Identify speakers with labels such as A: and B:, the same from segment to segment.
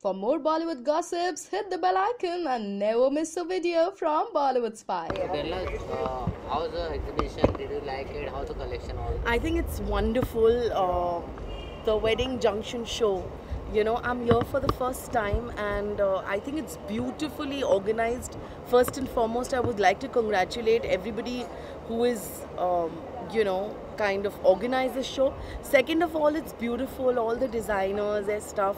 A: For more Bollywood gossips, hit the bell icon and never miss a video from Bollywood Spy.
B: Tell us, uh, how's the exhibition? Did you like it? How's the collection? All?
C: I think it's wonderful. Uh, the Wedding Junction show. You know, I'm here for the first time and uh, I think it's beautifully organized. First and foremost, I would like to congratulate everybody who is, um, you know, kind of organized the show. Second of all, it's beautiful. All the designers, their stuff.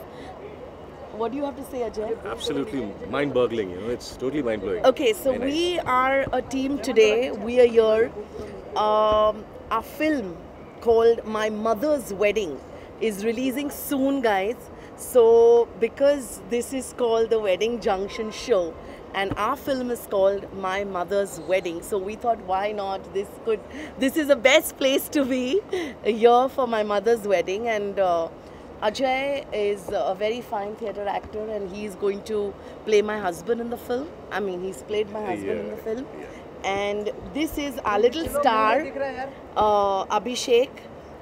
C: What do you have to say, Ajay?
D: Absolutely mind-boggling. You know, it's totally mind-blowing.
C: Okay, so
D: nice.
C: we are a team today. We are here. Um, our film called My Mother's Wedding is releasing soon, guys. So, because this is called the Wedding Junction Show, and our film is called My Mother's Wedding, so we thought, why not? This could, this is the best place to be here for my mother's wedding, and. Uh, Ajay is a very fine theatre actor and he is going to play my husband in the film. I mean, he's played my husband yeah, in the film. Yeah. And this is our little star, uh, Abhishek.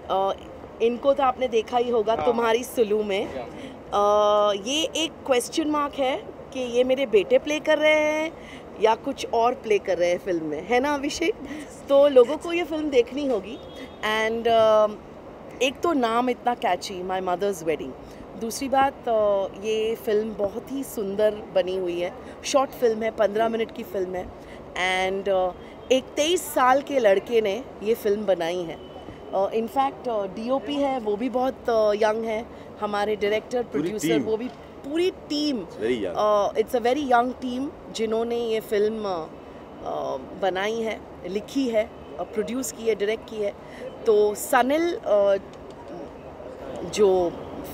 C: Uh, इनको तो आपने देखा ही होगा तुम्हारी सुलू में uh, ये एक question mark है कि ये मेरे बेटे प्ले कर रहे हैं या कुछ और प्ले कर रहे हैं फ़िल्म में है ना अभिषेक तो लोगों को ये फ़िल्म देखनी होगी एंड एक तो नाम इतना कैची माई मदर्स वेडिंग दूसरी बात ये फ़िल्म बहुत ही सुंदर बनी हुई है। शॉर्ट फ़िल्म है पंद्रह मिनट की फ़िल्म है। एंड एक तेईस साल के लड़के ने ये फ़िल्म बनाई है। इनफैक्ट डीओपी है वो भी बहुत यंग है। हमारे डायरेक्टर प्रोड्यूसर वो भी पूरी team it's a very young team जिन्होंने ये फ़िल्म अ, बनाई है लिखी है प्रोड्यूस की है डायरेक्ट की है। तो सनिल जो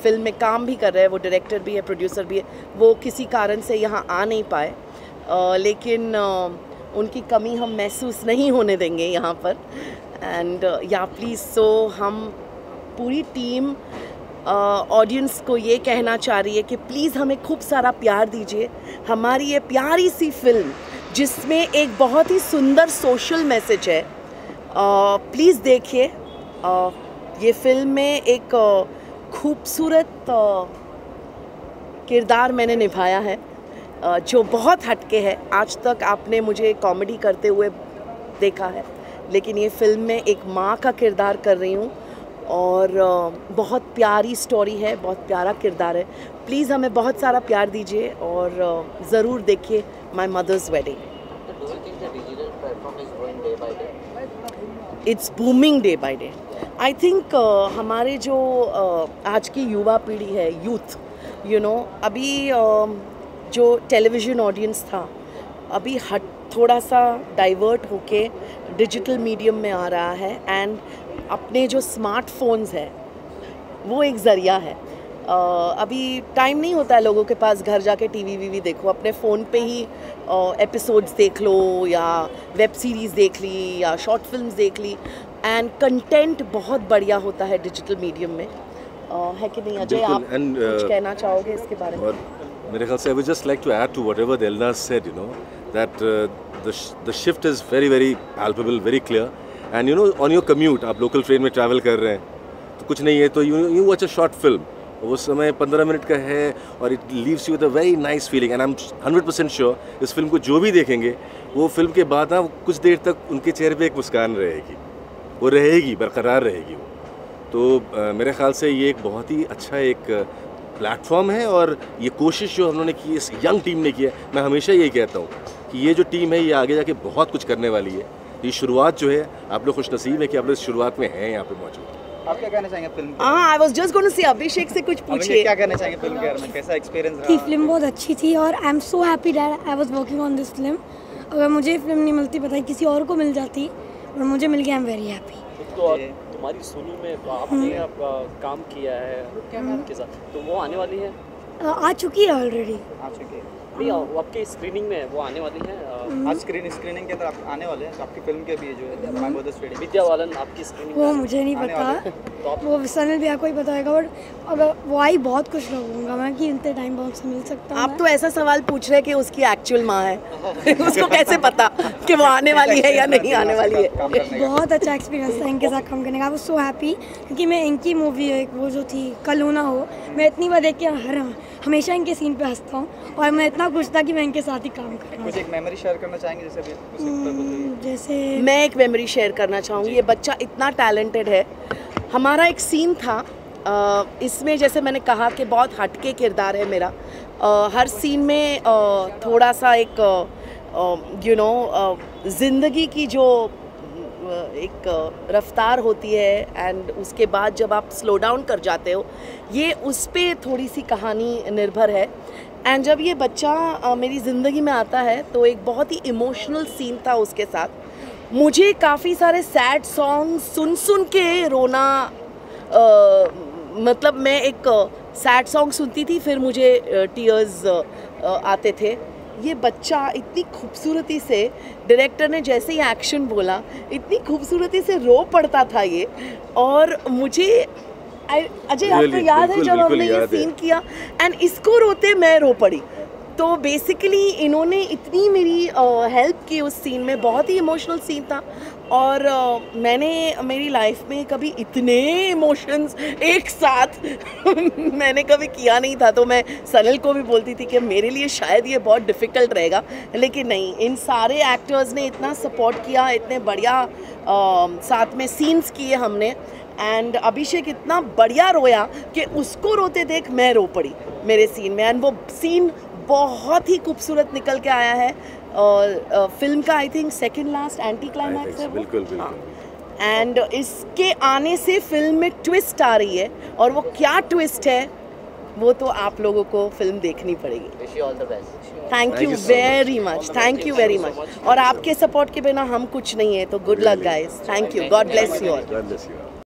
C: फ़िल्म में काम भी कर रहे हैं, वो डायरेक्टर भी है प्रोड्यूसर भी है, वो किसी कारण से यहाँ आ नहीं पाए। लेकिन उनकी कमी हम महसूस नहीं होने देंगे यहाँ पर। एंड या प्लीज़ सो हम पूरी टीम ऑडियंस को ये कहना चाह रही है कि प्लीज़ हमें खूब सारा प्यार दीजिए। हमारी ये प्यारी सी फ़िल्म जिसमें एक बहुत ही सुंदर सोशल मैसेज है प्लीज़ देखिए ये फ़िल्म में एक खूबसूरत किरदार मैंने निभाया है जो बहुत हटके है। आज तक आपने मुझे कॉमेडी करते हुए देखा है, लेकिन ये फ़िल्म में एक माँ का किरदार कर रही हूँ और बहुत प्यारी स्टोरी है, बहुत प्यारा किरदार है। प्लीज़ हमें बहुत सारा प्यार दीजिए और ज़रूर देखिए My Mother's Wedding it's booming day by day I think हमारे जो uh, आज की युवा पीढ़ी है यूथ यू नो अभी uh, जो टेलीविज़न ऑडियंस था अभी हट थोड़ा सा डाइवर्ट होके डिजिटल मीडियम में आ रहा है एंड अपने जो स्मार्टफोन्स है वो एक ज़रिया है। अभी टाइम नहीं होता है लोगों के पास घर जाके टीवी वीवी देखो अपने फ़ोन पे ही एपिसोड्स देख लो या वेब सीरीज़ देख ली या शॉर्ट फ़िल्म देख ली। एंड कंटेंट बहुत बढ़िया होता है डिजिटल मीडियम में। अ, है कि नहीं? अजय आप
D: and, uh,
C: कुछ
D: uh,
C: कहना चाहोगे इसके बारे में?
D: मेरे ख्याल से I would just like to add to whatever said, you know, that uh, the, sh- the shift is very, very palpable, very clear. And you know, on your commute, आप लोकल ट्रेन में travel कर रहे हैं तो कुछ नहीं है तो you you watch a short film वो समय पंद्रह मिनट का है और it leaves you with a very nice feeling and I am hundred percent sure इस फ़िल्म को जो भी देखेंगे, वो फ़िल्म के बाद ना कुछ देर तक उनके चेहरे पे एक मुस्कान रहेगी। वो रहेगी, बरकरार रहेगी वो। तो मेरे ख्याल से ये एक बहुत ही अच्छा एक प्लेटफॉर्म है और ये कोशिश जो उन्होंने की, इस यंग टीम ने की है, मैं हमेशा ये कहता हूँ कि ये जो टीम है, ये आगे जाके बहुत कुछ करने वाली है। ये शुरुआत जो है, आप लोग खुश नसीब है कि आप लोग इस शुरुआत में हैं, यहाँ पे मौजूद।
E: आप क्या कहना चाहेंगे फ़िल्म
C: हाँ I was just going to say Abhishek से कुछ पूछिए।
E: क्या कहना चाहेंगे फ़िल्म के बारे में? कैसा एक्सपीरियंस
F: कि
E: रहा
F: फ़िल्म बहुत अच्छी थी और I am so happy that I was working on this film अगर मुझे फ़िल्म नहीं मिलती पता है किसी और को मिल जाती और मुझे मिल गया आई एम वेरी हैप्पी
G: तो तुम्हारी सोनू में आपने आपका काम किया है उनके साथ। तो वो आने वाली है?
F: आ चुकी है ऑलरेडी
E: आ चुके हैं।
G: नहीं वो आपके स्क्रीनिंग में वो आने वाली है
E: आज स्क्रीन स्क्रीनिंग के अंदर आप आने वाले हैं आपकी फ़िल्म के भी जो है स्टेडियम
G: विद्या बालन आपकी स्क्रीनिंग
F: वो मुझे नहीं पता। वो सनल भैया को ही पता होगा बट अगर वो आई बहुत खुश रहूँगा मैं कि इतने टाइम बहुत से मिल सकता हूँ
C: आप तो ऐसा सवाल पूछ रहे हैं कि उसकी एक्चुअल माँ है। उसको कैसे पता कि वो आने वाली है या नहीं आने वाली है?
F: बहुत अच्छा एक्सपीरियंस था इनके साथ काम करने का। वो सो हैप्पी क्योंकि मैं इनकी मूवी एक वो जो थी कल हो हो मैं इतनी बार देख के हर। हमेशा इनके सीन पे हंसता हूँ और मैं इतना खुश था कि मैं इनके साथ ही काम कर रहा हूँ।
E: कुछ एक मेमोरी शेयर करना चाहेंगे जैसे
F: हम्म, जैसे
C: मैं एक मेमोरी शेयर करना चाहूँगी। ये बच्चा इतना टैलेंटेड है। हमारा एक सीन था इसमें जैसे मैंने कहा कि बहुत हटके किरदार है मेरा। हर सीन में थोड़ा सा एक यू नो ज़िंदगी की जो एक रफ्तार होती है एंड उसके बाद जब आप स्लो डाउन कर जाते हो ये उस पर थोड़ी सी कहानी निर्भर है। एंड जब ये बच्चा मेरी ज़िंदगी में आता है तो एक बहुत ही इमोशनल सीन था उसके साथ। मुझे काफ़ी सारे सैड सॉन्ग सुन सुन के रोना अ, मतलब मैं एक सैड सॉन्ग सुनती थी फिर मुझे टीयर्स आते थे। ये बच्चा इतनी खूबसूरती से डायरेक्टर ने जैसे ही एक्शन बोला इतनी खूबसूरती से रो पड़ता था ये। और मुझे अजय आपको याद है जब हमने ये सीन किया एंड इसको रोते मैं रो पड़ी। तो बेसिकली इन्होंने इतनी मेरी हेल्प की उस सीन में बहुत ही इमोशनल सीन था। और अ, मैंने मेरी लाइफ में कभी इतने इमोशंस एक साथ मैंने कभी किया नहीं था। तो मैं सनल को भी बोलती थी कि मेरे लिए शायद ये बहुत डिफ़िकल्ट रहेगा। लेकिन नहीं इन सारे एक्टर्स ने इतना सपोर्ट किया इतने बढ़िया साथ में सीन्स किए हमने। एंड अभिषेक इतना बढ़िया रोया कि उसको रोते देख मैं रो पड़ी मेरे सीन में। एंड वो सीन बहुत ही खूबसूरत निकल के आया है और फ़िल्म का I think second last anti climax है
D: बिल्कुल बिल्कुल
C: एंड इसके आने से फ़िल्म में ट्विस्ट आ रही है और वो क्या ट्विस्ट है वो तो आप लोगों को फ़िल्म देखनी पड़ेगी. Thank you. Very much thank you very much और आपके सपोर्ट के बिना हम कुछ नहीं है तो good luck guys thank you God bless you all.